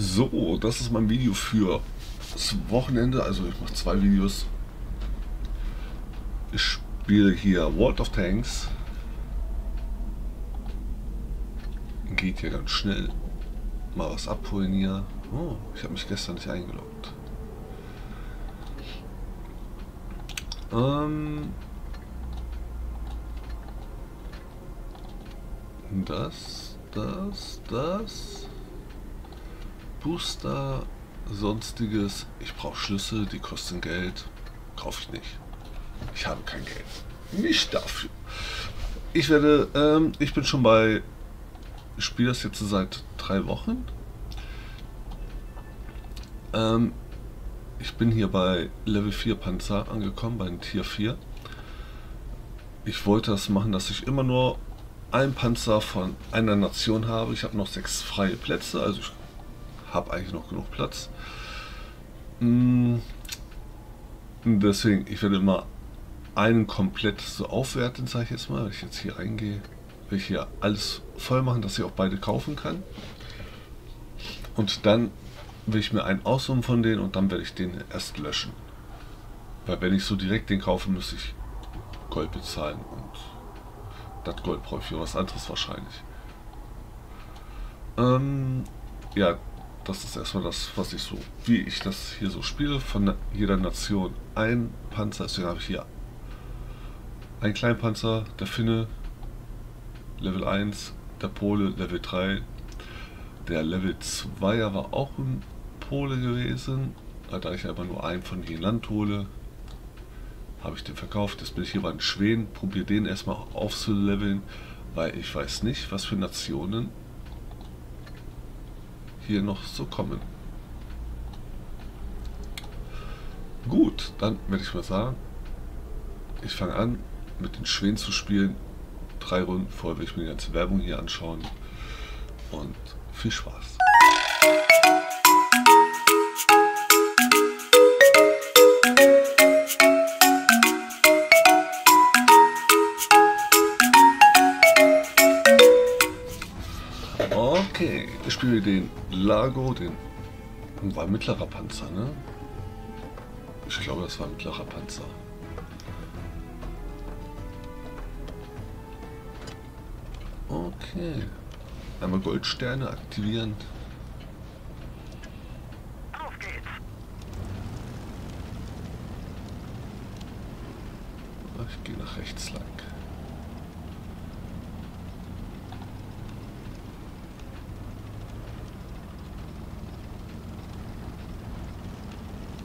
So, das ist mein Video für das Wochenende. Also ich mache zwei Videos. Ich spiele hier World of Tanks. Geht hier ganz schnell. Mal was abholen hier. Oh, ich habe mich gestern nicht eingeloggt. Ähm, das, das, das. Booster, sonstiges. Ich brauche Schlüssel, die kosten Geld. Kaufe ich nicht. Ich habe kein Geld. Nicht dafür. Ich werde, ähm, ich bin schon bei, ich spiele das jetzt seit drei Wochen. Ähm, ich bin hier bei Level 4 Panzer angekommen, bei Tier 4. Ich wollte das machen, dass ich immer nur einen Panzer von einer Nation habe. Ich habe noch sechs freie Plätze, also ich habe eigentlich noch genug Platz. Hm, deswegen, ich werde immer einen komplett so aufwerten, sage ich jetzt mal. Wenn ich jetzt hier reingehe, will ich hier alles voll machen, dass ich auch beide kaufen kann. Und dann will ich mir einen aussuchen von denen und dann werde ich den erst löschen. Weil wenn ich so direkt den kaufe, müsste ich Gold bezahlen und das Gold brauche ich für was anderes wahrscheinlich. Ähm, ja, das ist erstmal das, was ich so, wie ich das hier so spiele. Von jeder Nation ein Panzer. Deswegen habe ich hier einen kleinen Panzer, der Finne, Level 1, der Pole, Level 3. Der Level 2er war auch ein Pole gewesen. Da ich aber nur einen von jedem Land hole, habe ich den verkauft. Jetzt bin ich hier bei den Schweden, probiere den erstmal aufzuleveln, weil ich weiß nicht, was für Nationen hier noch so kommen. Gut, dann werde ich mal sagen, ich fange an mit den Schweden zu spielen. Drei Runden, vorher will ich mir die ganze Werbung hier anschauen und viel Spaß. Okay, ich spiele den Lago, den war ein mittlerer Panzer, ne? Ich glaube, das war ein mittlerer Panzer. Okay. Einmal Goldsterne aktivieren. Auf geht's. Ich gehe nach rechts lang.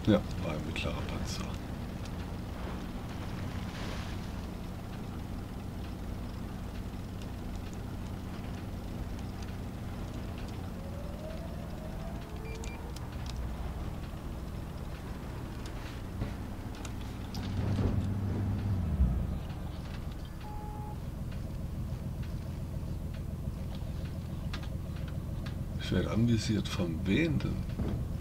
Ja, war ein mittlerer Panzer. Ich werde anvisiert von wen denn?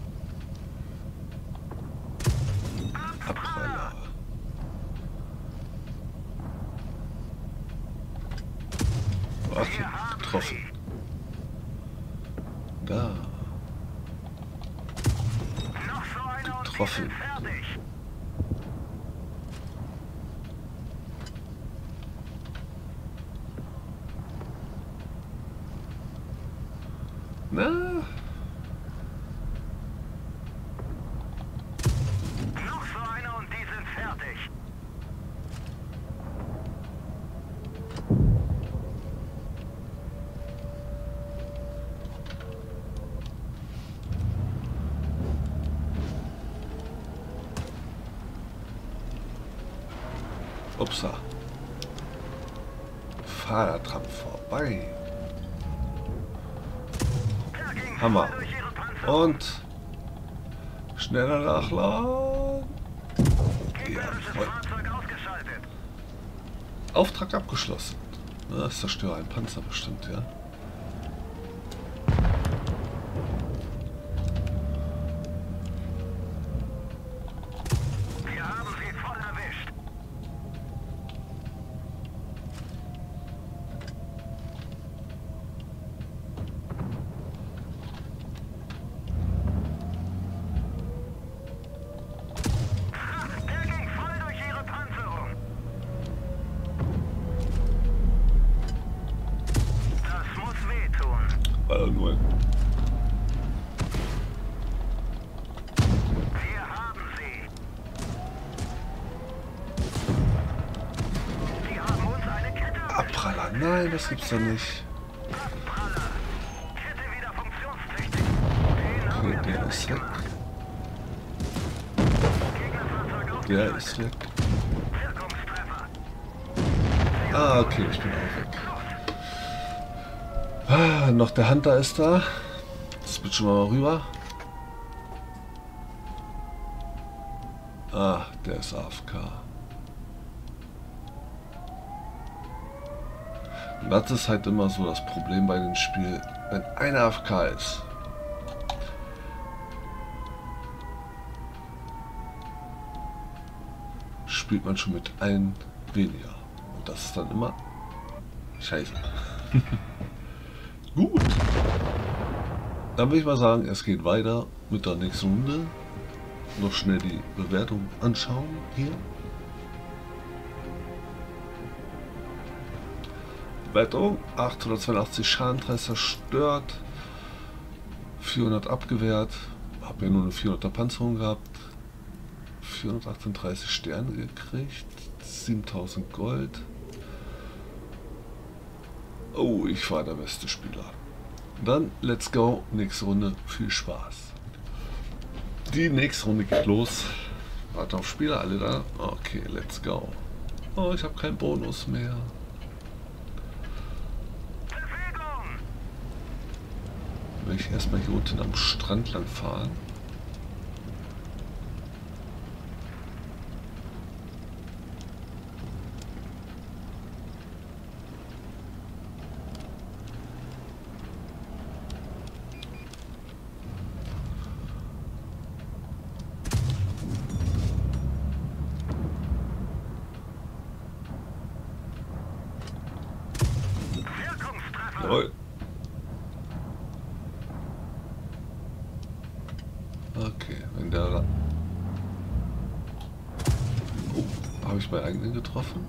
Okay, getroffen. Da. Getroffen. Na? Upsa. Fahrer dran vorbei. Hammer. Und schneller nachladen. Jawohl. Auftrag abgeschlossen. Das zerstöre ein Panzer bestimmt, ja. Nur Abpraller, nein, das gibt's doch nicht. Okay, der ist weg. Der ist weg. Ah, okay, ich bin auch weg. Ah, noch der Hunter ist da. Switchen wir mal rüber. Ah, der ist AFK. Das ist halt immer so das Problem bei dem Spiel, wenn einer AFK ist. Spielt man schon mit allen weniger. Und das ist dann immer scheiße. Gut. Dann würde ich mal sagen, es geht weiter mit der nächsten Runde. Noch schnell die Bewertung anschauen hier. Bewertung 882 Schaden, 3 zerstört, 400 abgewehrt, habe ja nur eine 400er Panzerung gehabt, 438 Sterne gekriegt, 7000 Gold. Oh, ich war der beste Spieler. Dann, let's go, nächste Runde, viel Spaß. Die nächste Runde geht los. Warte auf Spieler, alle da? Okay, let's go. Oh, ich habe keinen Bonus mehr. Will ich erstmal hier unten am Strand lang fahren. Jawohl. Okay, wenn der da... Oh, habe ich bei eigenen getroffen?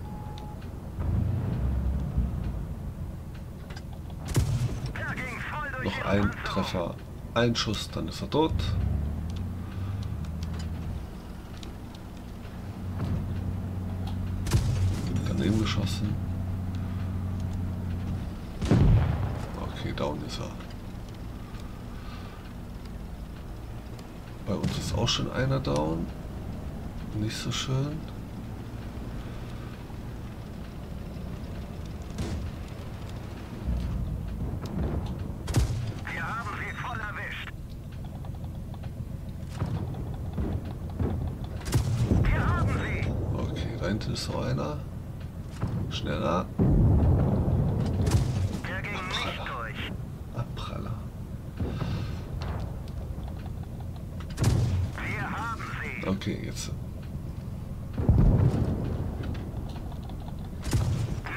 Noch ein Treffer, ein Schuss, dann ist er tot. Daneben geschossen. Okay, down ist er. Bei uns ist auch schon einer down. Nicht so schön. Wir haben sie voll erwischt. Wir haben sie. Okay, da hinten ist noch einer. Schneller. Der ging nicht durch. Abpraller. Wir haben sie. Okay, jetzt.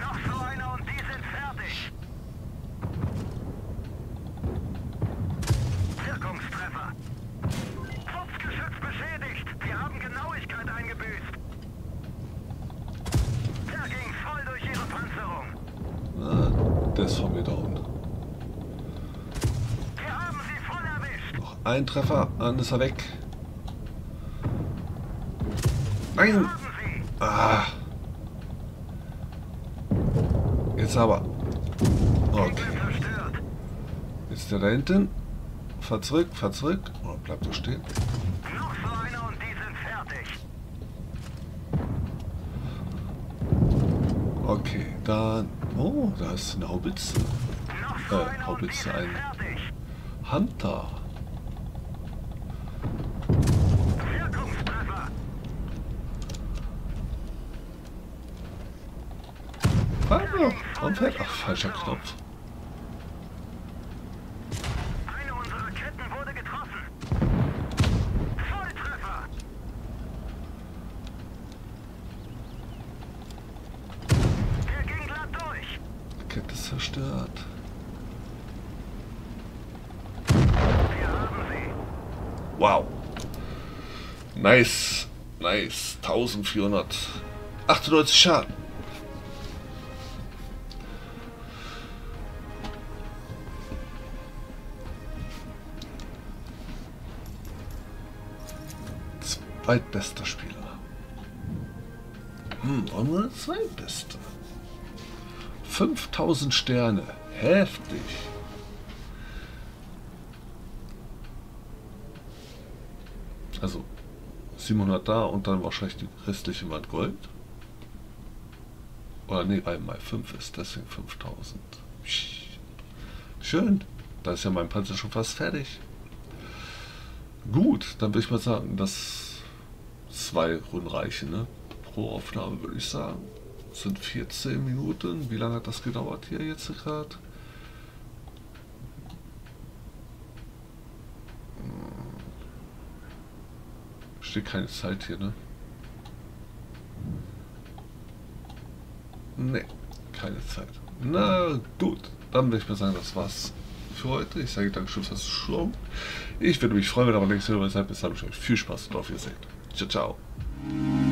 Noch so einer und die sind fertig. Wirkungstreffer. Fuchsgeschütz beschädigt. Wir haben Genauigkeit eingebüßt. Der ging voll durch ihre Panzerung. Ah, der ist von mir down. Wir haben sie voll erwischt. Noch ein Treffer, dann ist er weg. Nein! Ah. Jetzt aber. Okay. Jetzt ist der da hinten. Fahr zurück, fahr zurück. Oder bleibt stehen? So fertig. Okay, dann. Oh, da ist eine Haubitze. Äh, Haubitze, ein. Hunter. Ah, warum fällt. Ach, falscher Knopf. Eine unserer Ketten wurde getroffen. Volltreffer. Der ging glatt durch. Kette zerstört. Wir haben sie. Wow. Nice. Nice. 1498 Schaden. Zweitbester Spieler. Hm, und der Zweitbeste. 5000 Sterne. Heftig. Also 700 da und dann wahrscheinlich die restliche Wand Gold. Oder nee, weil mal 5 ist, deswegen 5000. Schön. Da ist ja mein Panzer schon fast fertig. Gut, dann würde ich mal sagen, dass zwei Runden reichen, ne? Pro Aufnahme würde ich sagen. Das sind 14 Minuten. Wie lange hat das gedauert hier jetzt gerade? Steht keine Zeit hier, ne? Ne, keine Zeit. Na gut, dann würde ich mal sagen, das war's für heute. Ich sage Dankeschön fürs Schauen. Ich würde mich freuen, wenn ihr aber nächstes Mal seid. Bis dann. Viel Spaß und auf Wiedersehen. Ciao, ciao.